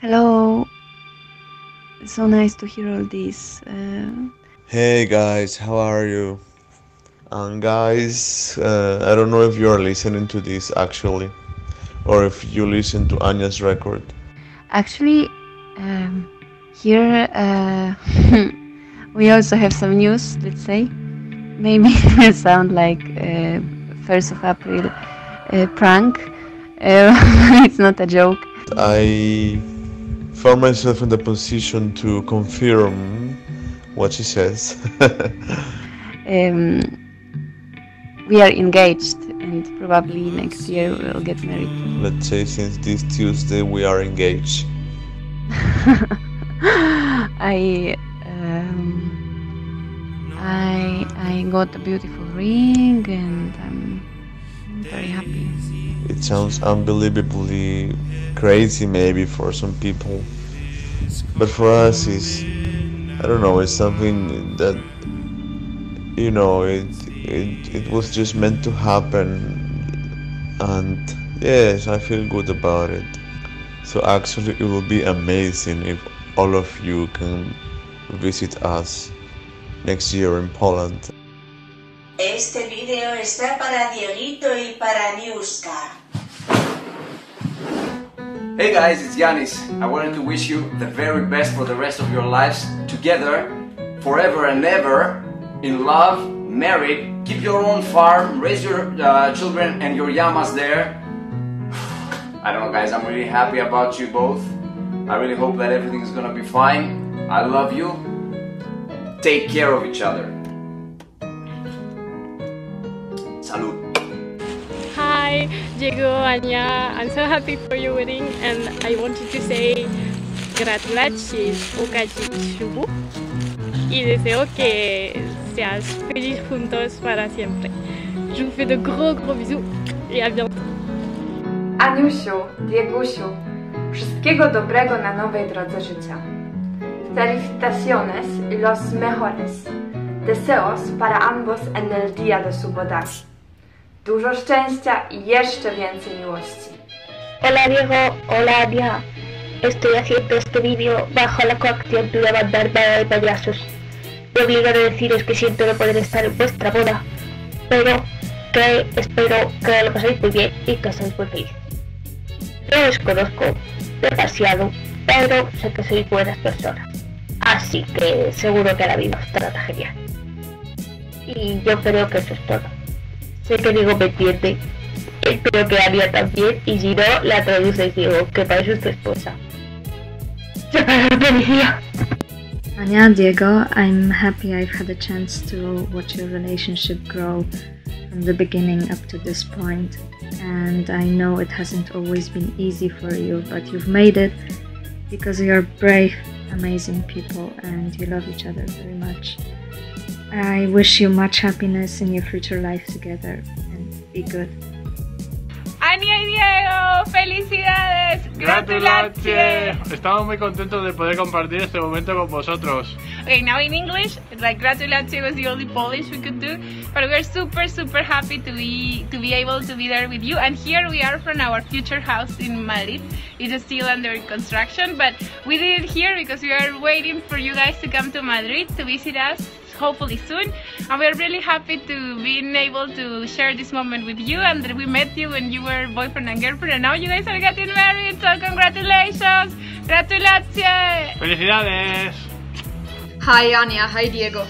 Hello. It's so nice to hear all this. Uh, Hey guys, how are you? And guys, uh, I don't know if you are listening to this actually, or if you listen to Ania's record. actually, um, here uh, we also have some news. Let's say, maybe it will sound like uh, first of April uh, prank. Uh, it's not a joke. I found myself in the position to confirm what she says. Um, we are engaged, and probably next year we'll get married. Let's say since this Tuesday we are engaged. I um, I I got a beautiful ring and I'm very happy. It sounds unbelievably crazy maybe for some people, but for us it's I don't know. It's something that you know it it it was just meant to happen, and yes, I feel good about it. So actually, it will be amazing if all of you can visit us next year in Poland. Video está para Dieguito y para Niuska. Hey guys, it's Yanis. I wanted to wish you the very best for the rest of your lives together, forever and ever, in love, married, keep your own farm, raise your uh, children and your yamas there. I don't know, guys, I'm really happy about you both. I really hope that everything is gonna be fine. I love you. Take care of each other. Hi, Diego, Anya. I'm so happy for your wedding, and I wanted to say gratulations Okajishubu y deseo que seas feliz juntos para siempre. Je vous fais de gros gros bisous et à bientôt. Aniusiu, Diegusiu, wszystkiego dobrego na nowej drodze życia. Felicitaciones y los mejores. Deseos para ambos en el día de su boda. Dużo szczęścia i jeszcze miłości. Hola Diego, hola Ania. Estoy haciendo este vídeo bajo la coacción de una banda armada de payasos. Me obligan a deciros que siento no poder estar en vuestra boda, pero que espero que lo paséis muy bien y que seáis muy felices. No os conozco demasiado, pero sé que sois buenas personas. Así que seguro que la vida os trata genial. Y yo creo que eso es todo. Sé que Diego me entiende. Espero que Ania también. Y si no, la traduces Diego, que para eso es tu esposa. Ania, Diego, I'm happy I've had a chance to watch your relationship grow from the beginning up to this point. And I know it hasn't always been easy for you, but you've made it because you're brave, amazing people and you love each other very much. I wish you much happiness in your future life together and be good. Ania y Diego, felicidades, ¡Gratulacie! Estamos muy contentos de poder compartir este momento con vosotros. Okay, now in English, like gratulations was the only Polish we could do, but we're super super happy to be to be able to be there with you. And here we are from our future house in Madrid. It is still under construction, but we did it here because we are waiting for you guys to come to Madrid to visit us. Hopefully soon, and we're really happy to being able to share this moment with you. And that we met you when you were boyfriend and girlfriend, and now you guys are getting married. So congratulations, gratulations! ¡Felicidades! Hi Ania, hi Diego.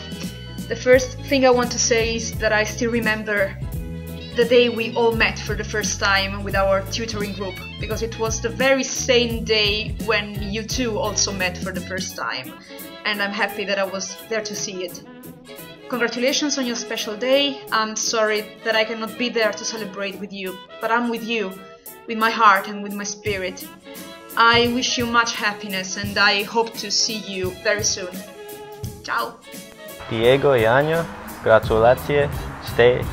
The first thing I want to say is that I still remember the day we all met for the first time with our tutoring group because it was the very same day when you two also met for the first time and I'm happy that I was there to see it. Congratulations on your special day. I'm sorry that I cannot be there to celebrate with you, but I'm with you, with my heart and with my spirit. I wish you much happiness and I hope to see you very soon. Ciao! Diego y Ania, gratulacie, ste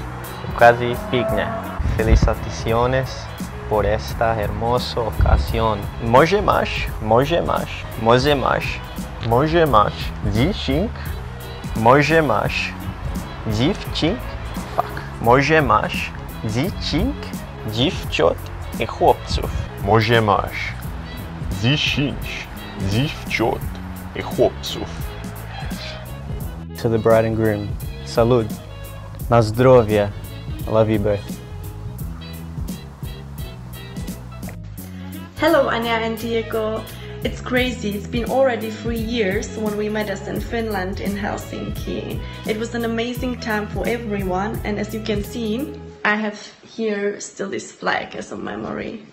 Felicitaciones por esta hermosa ocasião. Moje más, moje más, moje más, moje más, dichink, moje más, dichink, fuck, moje más, dichink, dichot e chłopców. Moje más, dichink, dichot e chłopców. To the bride and groom. Salud. Nazdrovia. Zdrowie, love you both. Hello, Ania and Diego. It's crazy. It's been already three years when we met us in Finland in Helsinki. It was an amazing time for everyone, and as you can see, I have here still this flag as a memory.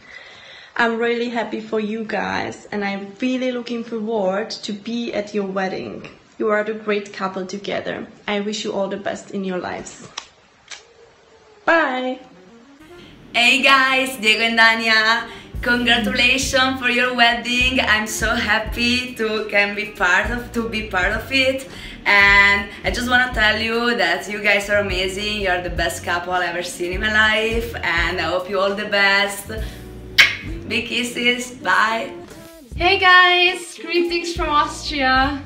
I'm really happy for you guys, and I'm really looking forward to be at your wedding. You are the great couple together. I wish you all the best in your lives. Bye. Hey guys, Diego and Dania. Congratulations for your wedding. I'm so happy to can be part of to be part of it. And I just want to tell you that you guys are amazing. You're the best couple I've ever seen in my life and I hope you all the best. Big kisses. Bye. Hey guys, greetings from Austria.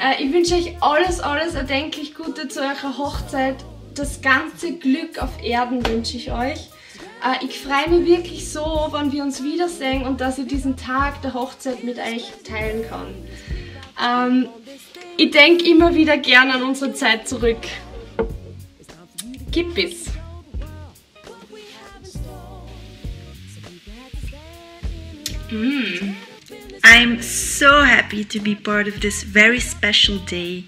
Äh, ich wünsche euch alles, alles erdenklich Gute zu eurer Hochzeit. Das ganze Glück auf Erden wünsche ich euch. Äh, ich freue mich wirklich so, wenn wir uns wiedersehen und dass ich diesen Tag der Hochzeit mit euch teilen kann. Ähm, ich denke immer wieder gern an unsere Zeit zurück. Es. Mm. I'm so happy to be part of this very special day.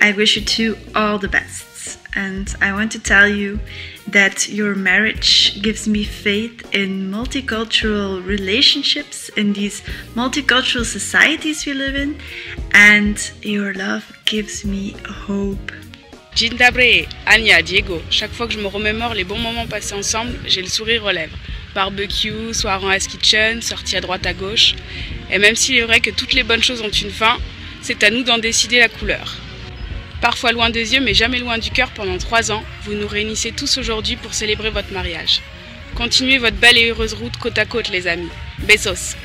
I wish you two all the best. And I want to tell you that your marriage gives me faith in multicultural relationships in these multicultural societies we live in. And your love gives me hope. Jean Dabré, Anya, Diego, chaque fois que je me remémore les bons moments passés ensemble, j'ai le sourire aux lèvres. Barbecue, soir en Ice Kitchen, sortie à droite à gauche. Et même s'il est vrai que toutes les bonnes choses ont une fin, c'est à nous d'en décider la couleur. Parfois loin des yeux, mais jamais loin du cœur pendant trois ans, vous nous réunissez tous aujourd'hui pour célébrer votre mariage. Continuez votre belle et heureuse route côte à côte, les amis. Besos!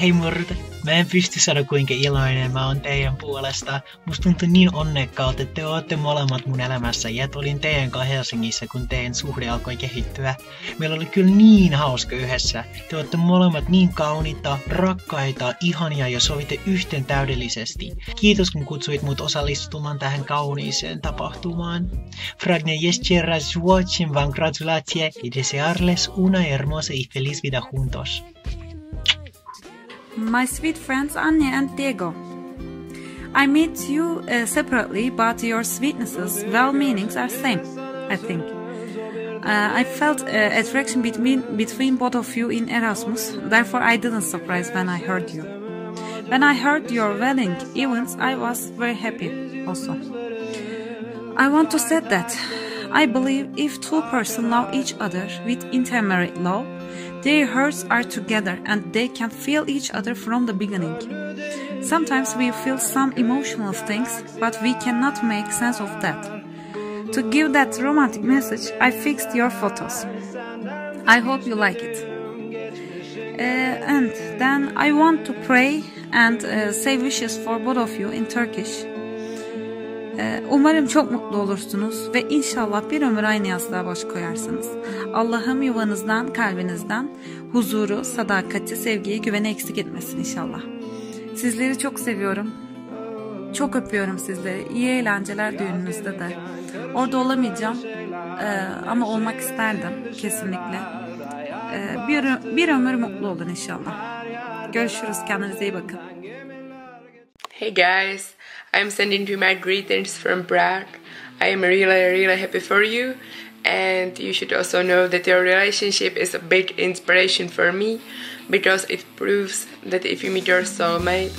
Murte, mä en pysty sanoa kuinka iloinen mä oon teidän puolesta. Musta tuntuu niin onnekkaalta, että te ootte molemmat mun elämässä ja että olin teidän kanssa Helsingissä, kun teidän suhde alkoi kehittyä. Meillä oli kyllä niin hauska yhdessä. Te ootte molemmat niin kauniita, rakkaita, ihania ja sovitte yhteen täydellisesti. Kiitos kun kutsuit mut osallistumaan tähän kauniiseen tapahtumaan. Fragne jeszcze raz złocim wam gratulacje y desearles una hermosa y feliz vida juntos. My sweet friends Ania and Diego. I meet you uh, separately, but your sweetnesses, well meanings are same, I think. Uh, I felt uh, attraction between between both of you in Erasmus, therefore I didn't surprise when I heard you. When I heard your wedding events, I was very happy also. I want to say that I believe if two persons love each other with intermarried love, their hearts are together and they can feel each other from the beginning. Sometimes we feel some emotional things, but we cannot make sense of that. To give that romantic message, I fixed your photos. I hope you like it. Uh, and then I want to pray and uh, say wishes for both of you in Turkish. Umarım çok mutlu olursunuz ve inşallah bir ömür aynı yastığa baş koyarsınız. Allah'ım yuvanızdan, kalbinizden huzuru, sadakati, sevgiyi, güveni eksik etmesin inşallah. Sizleri çok seviyorum. Çok öpüyorum sizleri. İyi eğlenceler düğününüzde de. Orada olamayacağım ee, ama olmak isterdim kesinlikle. Ee, bir, bir ömür mutlu olun inşallah. Görüşürüz. Kendinize iyi bakın. Hey guys, I'm sending you my greetings from Prague. I am really, really happy for you, and you should also know that your relationship is a big inspiration for me because it proves that if you meet your soulmate,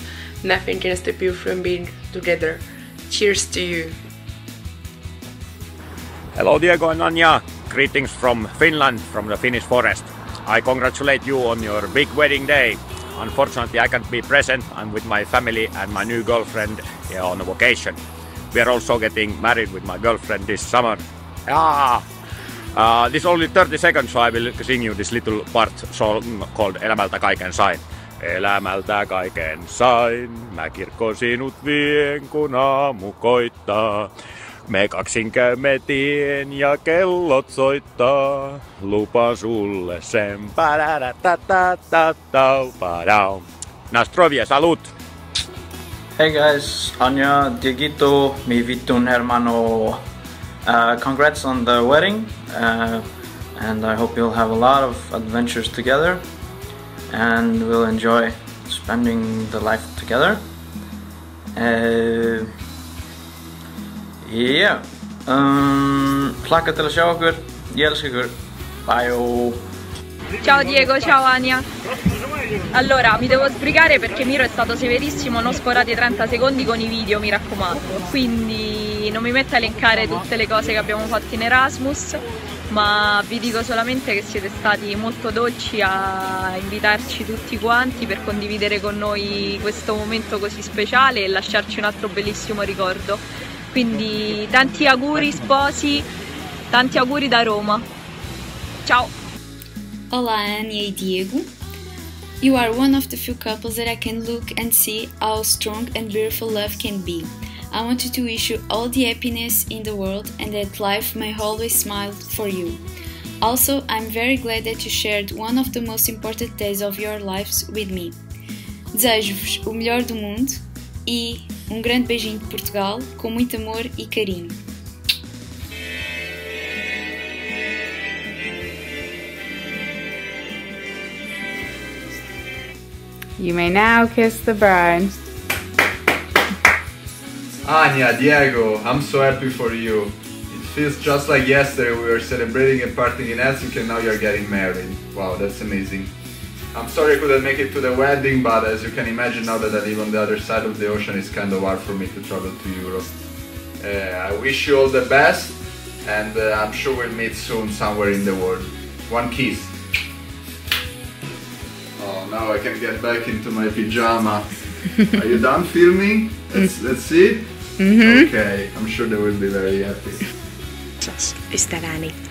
nothing can stop you from being together. Cheers to you. Hello Diego and Ania, greetings from Finland, from the Finnish forest. I congratulate you on your big wedding day. Unfortunately, I can't be present. I'm with my family and my new girlfriend here on a vacation. We are also getting married with my girlfriend this summer. Ah, uh, this is only 30 seconds, so I will sing you this little part song called Elämältä kaiken sain. Elämältä kaiken sain, mä kirkkoon sinut vien, kun aamu koittaa. Me kaksin käymme tien ja kellot soittaa. Lupa sulle sen. Nastrovia, salut! Hey guys, Ania, Dieguito, mi vitun hermano. Uh, congrats on the wedding, uh, and I hope you'll have a lot of adventures together, and we'll enjoy spending the life together. Uh, yeah, um, hlakka til að sjá okkur, ég elska ykkur, bye! Ciao Diego, ciao Ania. Allora, mi devo sbrigare perché Miro è stato severissimo, non sforate 30 secondi con i video, mi raccomando. Quindi non mi metto a elencare tutte le cose che abbiamo fatto in Erasmus, ma vi dico solamente che siete stati molto dolci a invitarci tutti quanti per condividere con noi questo momento così speciale e lasciarci un altro bellissimo ricordo. Quindi tanti auguri sposi, tanti auguri da Roma. Ciao! Olá, Ania e Diego. You are one of the few couples that I can look and see how strong and beautiful love can be. I wanted to wish you all the happiness in the world and that life may always smile for you. Also, I'm very glad that you shared one of the most important days of your lives with me. Desejo-vos o melhor do mundo e um grande beijinho de Portugal com muito amor e carinho. You may now kiss the bride. Ania, Diego, I'm so happy for you. It feels just like yesterday we were celebrating and partying in Helsinki and now you're getting married. Wow, that's amazing. I'm sorry I couldn't make it to the wedding, but as you can imagine now that I live on the other side of the ocean, it's kind of hard for me to travel to Europe. Uh, I wish you all the best and uh, I'm sure we'll meet soon somewhere in the world. One kiss. Oh, now I can get back into my pajama. Are you done filming? Let's, let's see. Mhm. Okay, I'm sure they will be very happy. Está Dani.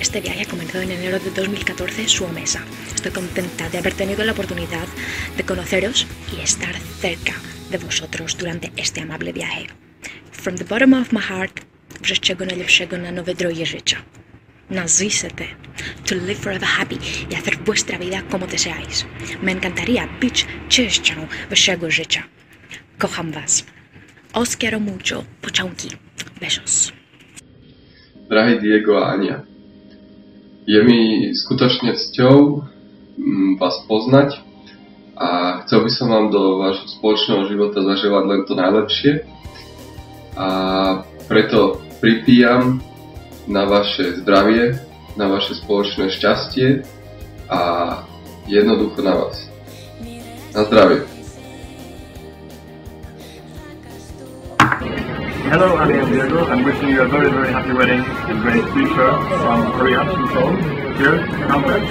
Este viaje comenzó en enero de 2014 su mesa. Estoy contenta de haber tenido la oportunidad de conoceros y estar cerca de vosotros durante este amable viaje. From the bottom of my heart, wszystkiego najlepszego na nowe drogie życia. Nazvísete. To live forever happy y hacer vuestra vida como deseáis. Me encantaría być częścią waszego życia. Kocham was. Os quiero mucho. Pocałunki. Besos. Drahý Diego a Ania, je mi skutočne cťou mm, vás poznať a chcel by som vám do vášho spoločného života zaželať len to najlepšie a preto pripíjam na vaše zdravie, na vaše spoločné šťastie a jednoducho na vás. Na zdravie. Hello, and Diego. I'm wishing you a very, very happy wedding and great future from Korea to Seoul. Here, congrats.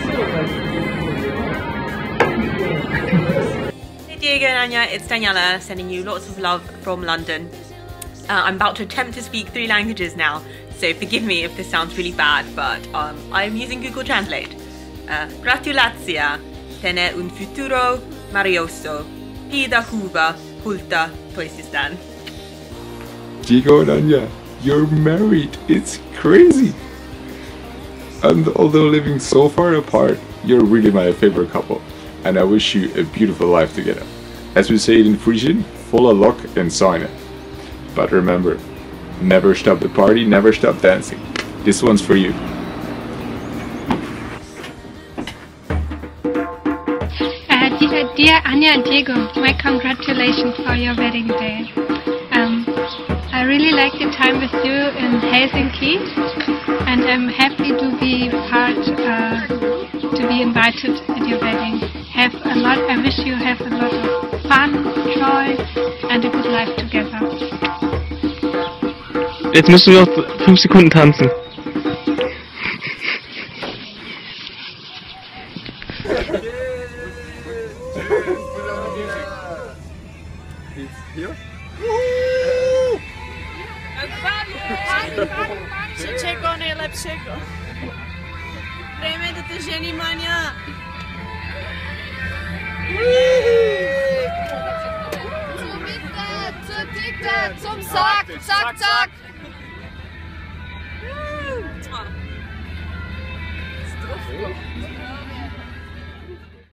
Hey Diego and Ania, it's Daniela sending you lots of love from London. Uh, I'm about to attempt to speak three languages now, so forgive me if this sounds really bad, but um, I'm using Google Translate. Uh, gratulatia, tene un futuro marioso, pida huba, hulta toisistan. Diego and Ania, you're married. It's crazy. And although living so far apart, you're really my favorite couple. And I wish you a beautiful life together. As we say in Frisian, volle lock and sign But remember, never stop the party, never stop dancing. This one's for you. Uh, dear, dear Ania and Diego, my congratulations for your wedding day. I like the time with you in Helsinki, and I'm happy to be part, uh, to be invited at your wedding. Have a lot. I wish you have a lot of fun, joy, and a good life together. Jetzt müssen wir noch 5 Sekunden tanzen. Życzego najlepszego. Dajmy do tej żenimania. Zum Mittag, zum Dicker, zum Sack, Zack, Zack. Zdrowo.